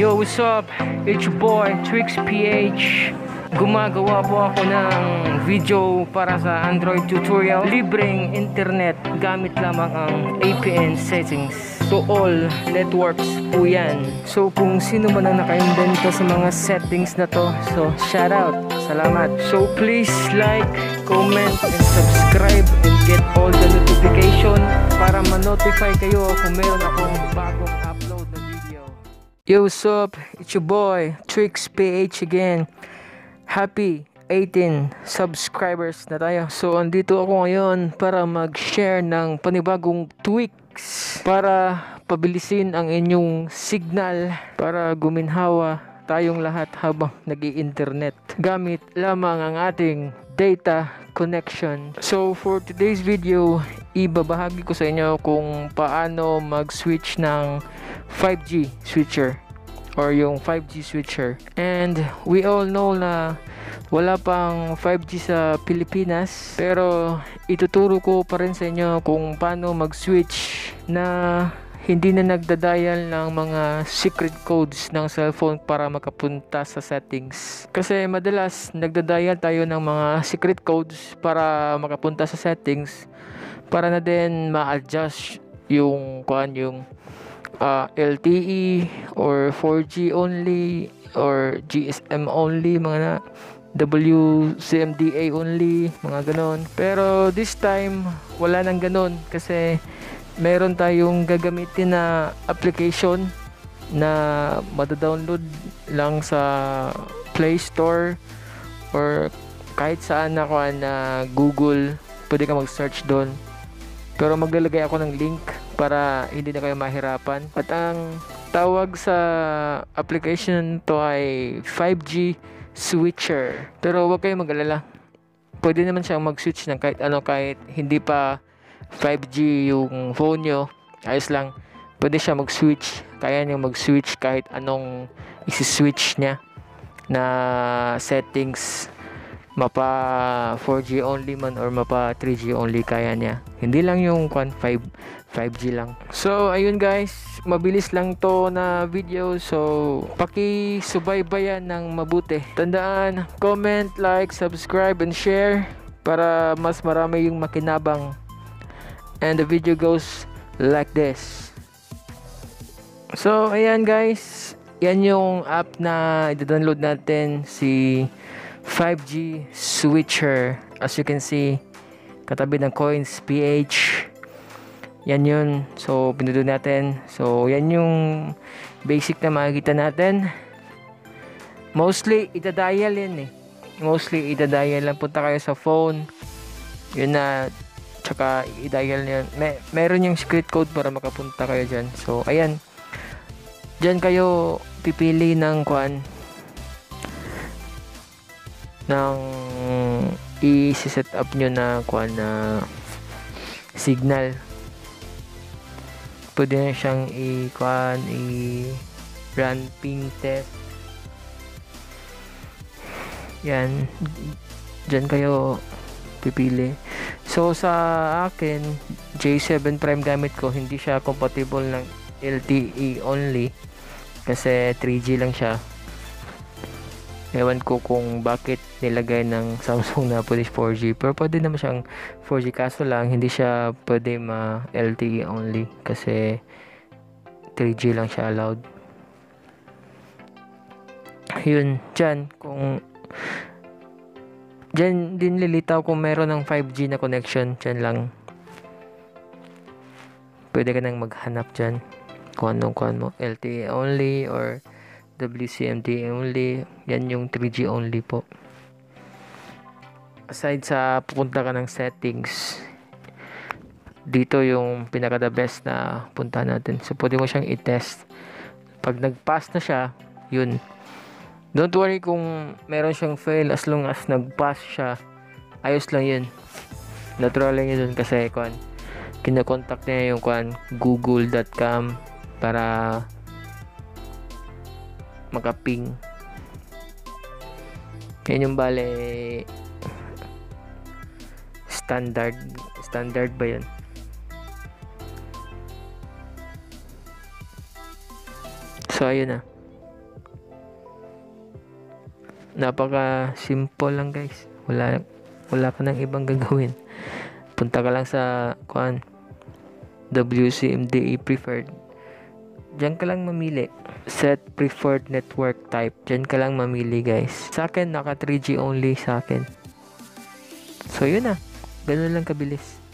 Yo, what's up? It's your boy, Trix PH. Gumagawa po ako ng video para sa Android tutorial. Libreng internet gamit lamang ang APN settings. To all networks po yan. So kung sino man ang naka-invento sa mga settings na to, so shout out. Salamat. So please like, comment, and subscribe and get all the notification para ma-notify kayo kung meron akong bagong. Yo, what's up? It's your boy, Trix PH again. Happy 18 subscribers na tayo. So, andito ako ngayon para mag-share ng panibagong tweaks para pabilisin ang inyong signal para guminhawa tayong lahat habang nag internet gamit lamang ang ating data connection. So for today's video, ibabahagi ko sa inyo kung paano mag-switch ng 5G switcher or yung 5G switcher. And we all know na wala pang 5G sa Pilipinas pero ituturo ko pa rin sa inyo kung paano mag-switch na hindi na nagda-dial ng mga secret codes ng cellphone para makapunta sa settings. Kasi madalas nagda-dial tayo ng mga secret codes para makapunta sa settings para na din ma-adjust yung kuan yung uh, LTE or 4G only or GSM only mga na WCMDA only mga ganon. Pero this time wala nang ganon kasi meron tayong gagamitin na application na madadownload lang sa Play Store or kahit saan na ko na Google pwede ka mag-search doon pero maglalagay ako ng link para hindi na kayo mahirapan. At ang tawag sa application to ay 5G switcher. Pero huwag kayo mag-alala. Pwede naman siyang mag-switch ng kahit ano kahit hindi pa 5G yung phone nyo, ayos lang. Pwede siya mag-switch. Kaya niya mag-switch kahit anong isi-switch niya na settings mapa 4G only man or mapa 3G only kaya niya. Hindi lang yung 5 5G lang. So ayun guys, mabilis lang to na video. So paki-subaybayan ng mabuti. Tandaan, comment, like, subscribe and share para mas marami yung makinabang and the video goes like this so ayan guys yan yung app na i-download natin si 5G switcher. As you can see katabi ng coins PH yan yun. So pindudo natin. So yan yung basic na makikita natin. Mostly itadial yan eh. Mostly itadial lang. Punta kayo sa phone. Yun na. Tsaka i-dial niya. May, meron yung secret code para makapunta kayo dyan. So, ayan. Dyan kayo pipili ng kwan ng i-set up nyo na kwan na signal. Pwede na siyang i-kwan, i-run ping test. Yan. Dyan kayo pipili. So sa akin, J7 Prime gamit ko, hindi siya compatible ng LTE only kasi 3G lang siya. Ewan ko kung bakit nilagay ng Samsung na pwede 4G. Pero pwede naman siyang 4G kaso lang hindi siya pwede ma LTE only kasi 3G lang siya allowed. Yun, dyan, kung Diyan din lilitaw kung meron ng 5G na connection. Diyan lang. Pwede ka nang maghanap dyan. Kung anong kuhan mo. LTE only or WCMD only. Yan yung 3G only po. Aside sa pupunta ka ng settings, dito yung pinaka the best na punta natin. So, pwede mo siyang i-test. Pag nag-pass na siya, yun, Don't worry kung meron siyang fail as long as nag-pass siya. Ayos lang yun. Natural lang yun kasi kwan, kinakontak niya yung kwan, google.com para magaping. Yan yung bale standard standard ba yun? So ayun na. Napaka simple lang guys. Wala wala ka nang ibang gagawin. Punta ka lang sa kuan WCMDA preferred. Diyan ka lang mamili. Set preferred network type. Diyan ka lang mamili guys. Sa akin, naka 3G only sa akin. So yun na. Ganun lang kabilis.